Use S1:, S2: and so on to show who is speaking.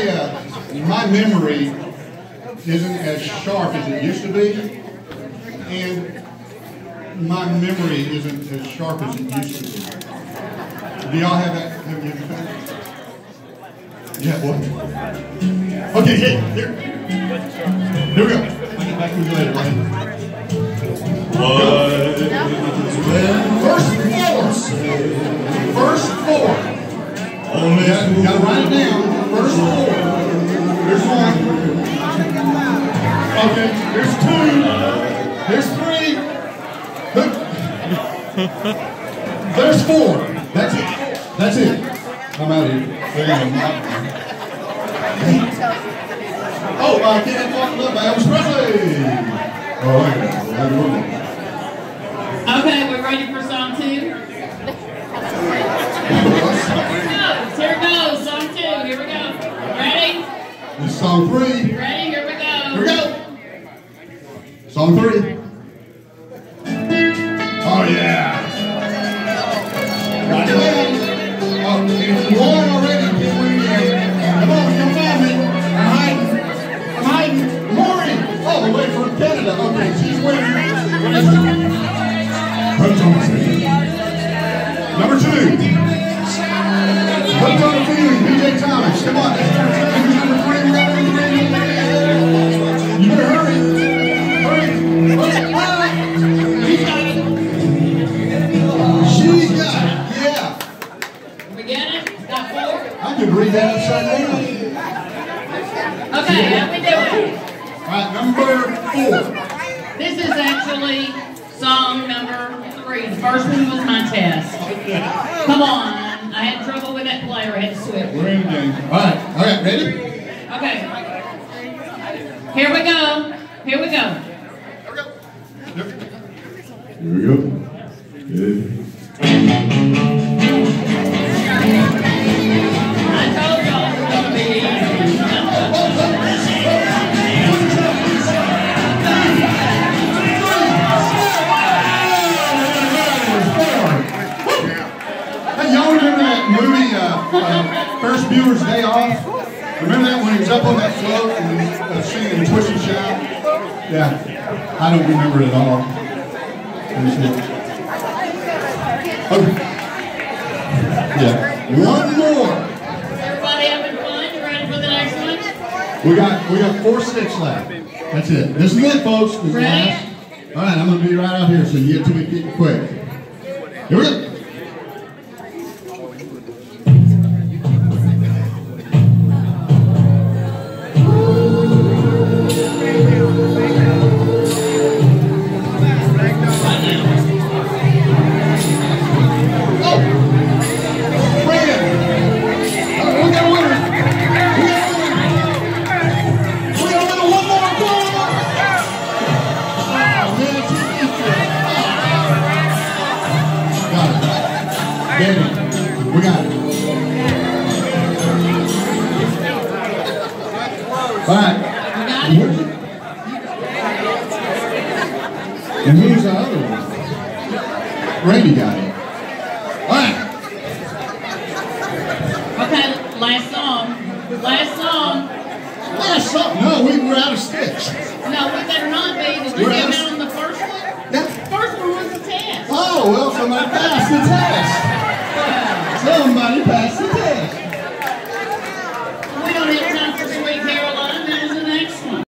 S1: my uh, my memory isn't as sharp as it used to be, and my memory isn't as sharp as it used to be. Do y'all have that? Have you? Yeah, what? Okay, here, here. Here we go. I'll get back to you later, right? First four. First four. Only got, you gotta write it down. First four. There's one. Okay, here's two. There's three. There's four. That's it. That's it. I'm out of here. Oh, I can't love by Elvis Presley. Oh, I got it.
S2: Okay, we're ready for song two? Here it goes, song two, here we go. Ready?
S1: This song three.
S2: Ready, here we go.
S1: Here we go. Song three. Oh, yeah. Right away. Oh, it's one already. Again. Uh, come on, come find me. I'm hiding. I'm hiding. Maury. All the way from Canada. Okay, she's winning. On a. Number two. Hooked on a feeling. BJ Thomas. Come on.
S2: Okay, how we doing?
S1: All right, number four.
S2: This is actually song number three. The first one was my test. Come on. I had trouble with that player. I had to switch.
S1: We're in the game. All right. All right. Ready?
S2: Okay. Here we go. Here we go.
S1: Here we go. Good. Uh, uh, Day Off? Remember that when he was up on that float and uh, singing Twist and Shout? Yeah, I don't remember it at all. Let me see. Okay. Yeah, one more.
S2: Everybody having fun? You ready for the next one?
S1: We got we got four sticks left. That's it. This is it, folks. This is last. All right, I'm gonna be right out here, so you get to me quick. Here we go. It. We got it. All right.
S2: You got it?
S1: And who's the other one? Randy got it. All right.
S2: Okay, last song. Last song.
S1: Last song. No, we were out of sticks.